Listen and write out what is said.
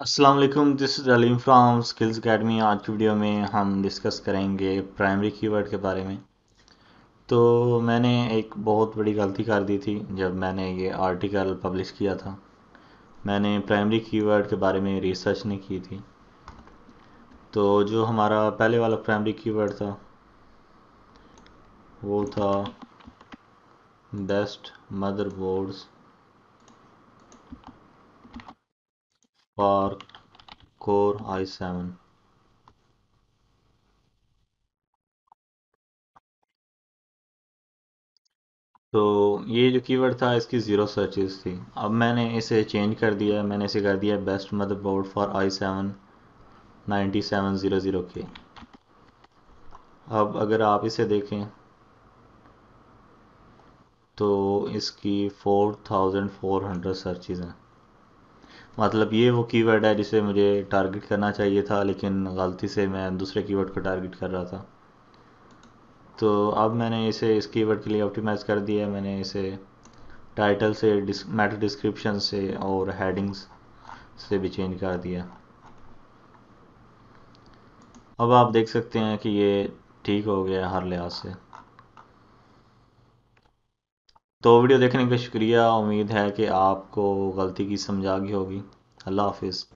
वालेकुम this is Aleem from Skills Academy आज की वीडियो में हम डिस्कस करेंगे प्राइमरी कीवर्ड के बारे में। तो मैंने एक बहुत बड़ी गलती कर दी थी जब मैंने ये आर्टिकल पब्लिश किया था। मैंने प्राइमरी कीवर्ड के बारे में रिसर्च नहीं की थी। तो जो हमारा पहले वाला प्राइमरी कीवर्ड था, वो था best mother motherboards Core i seven. तो ये जो कीवर्ड था, इसकी ज़ीरो सर्चेस थी। अब मैंने इसे चेंज कर दिया, मैंने इसे कर दिया best motherboard for i seven ninety seven zero zero के अब अगर आप इसे देखें तो इसकी four thousand four hundred searches हैं। मतलब ये वो कीवर्ड है जिसे मुझे टारगेट करना चाहिए था, लेकिन गलती से मैं दूसरे कीवर्ड को टारगेट कर रहा था। तो अब मैंने इसे इस कीवर्ड के लिए ऑप्टिमाइज़ कर दिया मैंने इसे टाइटल से मैटर डिस्क्रिप्शन से और हेडिंग्स से भी चेंज कर दिया। अब आप देख सकते हैं कि ये ठीक हो गया हर लिहाज से। तो वीडियो देखने का शुक्रिया। उम्मीद है कि आपको गलती की समझ गई होगी। अल्लाह हाफिज़।